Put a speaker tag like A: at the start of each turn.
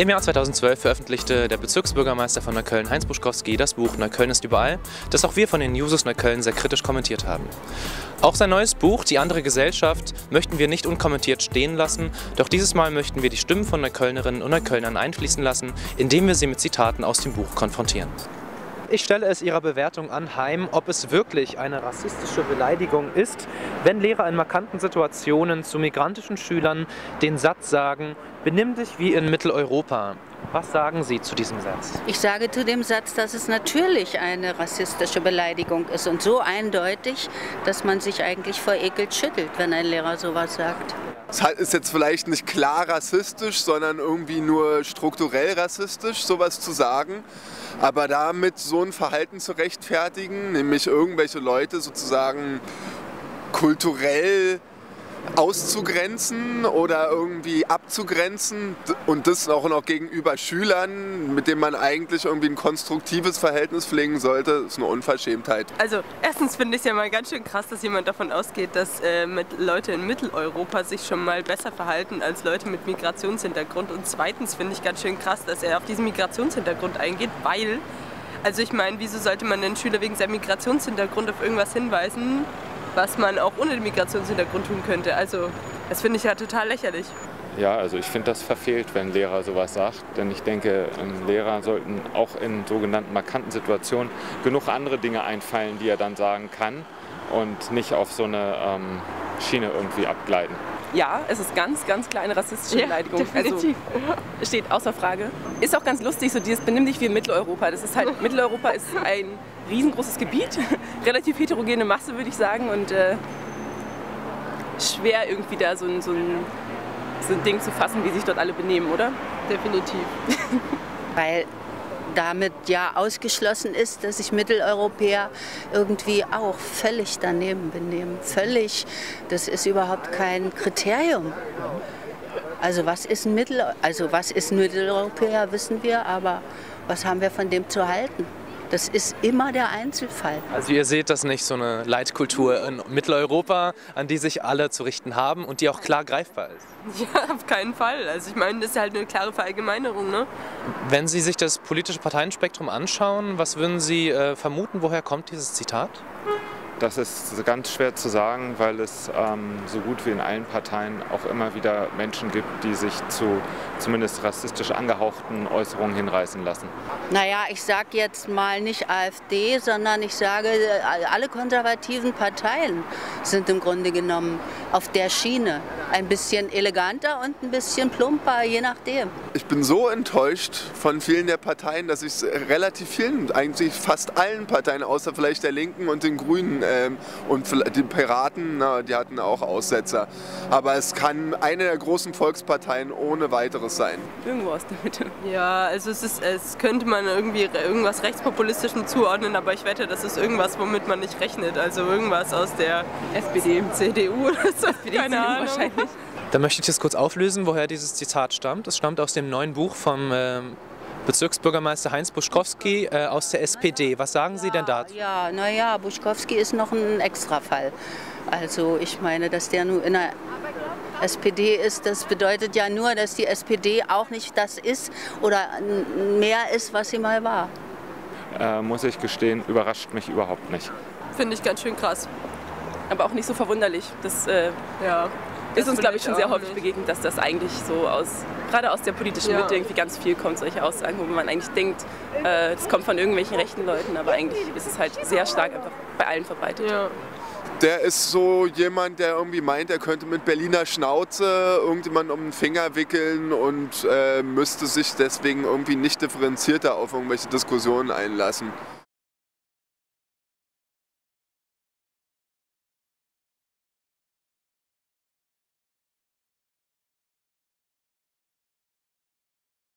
A: Im Jahr 2012 veröffentlichte der Bezirksbürgermeister von Neukölln, Heinz Buschkowski, das Buch Neukölln ist überall, das auch wir von den Newses Neukölln sehr kritisch kommentiert haben. Auch sein neues Buch, Die andere Gesellschaft, möchten wir nicht unkommentiert stehen lassen, doch dieses Mal möchten wir die Stimmen von Neuköllnerinnen und Neuköllnern einfließen lassen, indem wir sie mit Zitaten aus dem Buch konfrontieren. Ich stelle es Ihrer Bewertung anheim, ob es wirklich eine rassistische Beleidigung ist, wenn Lehrer in markanten Situationen zu migrantischen Schülern den Satz sagen, benimm dich wie in Mitteleuropa. Was sagen Sie zu diesem Satz?
B: Ich sage zu dem Satz, dass es natürlich eine rassistische Beleidigung ist und so eindeutig, dass man sich eigentlich vor Ekel schüttelt, wenn ein Lehrer sowas sagt.
C: Es ist jetzt vielleicht nicht klar rassistisch, sondern irgendwie nur strukturell rassistisch, sowas zu sagen. Aber damit so ein Verhalten zu rechtfertigen, nämlich irgendwelche Leute sozusagen kulturell auszugrenzen oder irgendwie abzugrenzen und das auch noch gegenüber Schülern, mit denen man eigentlich irgendwie ein konstruktives Verhältnis pflegen sollte, ist eine Unverschämtheit.
D: Also erstens finde ich es ja mal ganz schön krass, dass jemand davon ausgeht, dass äh, mit Leute in Mitteleuropa sich schon mal besser verhalten als Leute mit Migrationshintergrund und zweitens finde ich ganz schön krass, dass er auf diesen Migrationshintergrund eingeht, weil also ich meine, wieso sollte man den Schüler wegen seinem Migrationshintergrund auf irgendwas hinweisen, was man auch ohne den Migrationshintergrund tun könnte. Also das finde ich ja total lächerlich.
E: Ja, also ich finde das verfehlt, wenn ein Lehrer sowas sagt. Denn ich denke, Lehrer sollten auch in sogenannten markanten Situationen genug andere Dinge einfallen, die er dann sagen kann und nicht auf so eine ähm, Schiene irgendwie abgleiten.
D: Ja, es ist ganz, ganz kleine rassistische Beleidigung. Ja, definitiv. Also, steht außer Frage. Ist auch ganz lustig, so dieses benimm dich wie Mitteleuropa. Das ist halt, Mitteleuropa ist ein riesengroßes Gebiet, relativ heterogene Masse, würde ich sagen. Und äh, schwer irgendwie da so ein, so, ein, so ein Ding zu fassen, wie sich dort alle benehmen, oder? Definitiv.
B: Weil damit ja ausgeschlossen ist, dass sich Mitteleuropäer irgendwie auch völlig daneben benehmen. Völlig. Das ist überhaupt kein Kriterium. Also was ist ein Mittel, also was ist ein Mitteleuropäer, wissen wir, aber was haben wir von dem zu halten? Das ist immer der Einzelfall.
A: Also ihr seht das nicht so eine Leitkultur in Mitteleuropa, an die sich alle zu richten haben und die auch klar greifbar ist.
D: Ja, auf keinen Fall. Also ich meine, das ist halt eine klare Verallgemeinerung. Ne?
A: Wenn Sie sich das politische Parteienspektrum anschauen, was würden Sie äh, vermuten, woher kommt dieses Zitat?
E: Das ist ganz schwer zu sagen, weil es ähm, so gut wie in allen Parteien auch immer wieder Menschen gibt, die sich zu zumindest rassistisch angehauchten Äußerungen hinreißen lassen.
B: Naja, ich sage jetzt mal nicht AfD, sondern ich sage, alle konservativen Parteien sind im Grunde genommen auf der Schiene. Ein bisschen eleganter und ein bisschen plumper, je nachdem.
C: Ich bin so enttäuscht von vielen der Parteien, dass ich relativ vielen, eigentlich fast allen Parteien, außer vielleicht der Linken und den Grünen, ähm, und die Piraten, na, die hatten auch Aussetzer. Aber es kann eine der großen Volksparteien ohne weiteres sein.
D: Irgendwo aus der Mitte. Ja, also es, ist, es könnte man irgendwie irgendwas Rechtspopulistischem zuordnen, aber ich wette, das ist irgendwas, womit man nicht rechnet. Also irgendwas aus der SPD, CDU oder so. SPD, Keine CDU Ahnung. wahrscheinlich.
A: Da möchte ich jetzt kurz auflösen, woher dieses Zitat stammt. Es stammt aus dem neuen Buch vom ähm, Bezirksbürgermeister Heinz Buschkowski äh, aus der SPD. Was sagen Sie denn dazu?
B: Ja, naja, Buschkowski ist noch ein Extrafall. Also ich meine, dass der nur in der SPD ist, das bedeutet ja nur, dass die SPD auch nicht das ist oder mehr ist, was sie mal war.
E: Äh, muss ich gestehen, überrascht mich überhaupt nicht.
D: Finde ich ganz schön krass. Aber auch nicht so verwunderlich. Das, äh, ja, ist uns, glaube ich, schon sehr häufig nicht. begegnet, dass das eigentlich so aus, gerade aus der politischen ja. Mitte irgendwie ganz viel kommt, solche Aussagen, wo man eigentlich denkt, äh, das kommt von irgendwelchen rechten Leuten, aber eigentlich ist es halt sehr stark einfach bei allen verbreitet. Ja.
C: Der ist so jemand, der irgendwie meint, er könnte mit Berliner Schnauze irgendjemand um den Finger wickeln und äh, müsste sich deswegen irgendwie nicht differenzierter auf irgendwelche Diskussionen einlassen.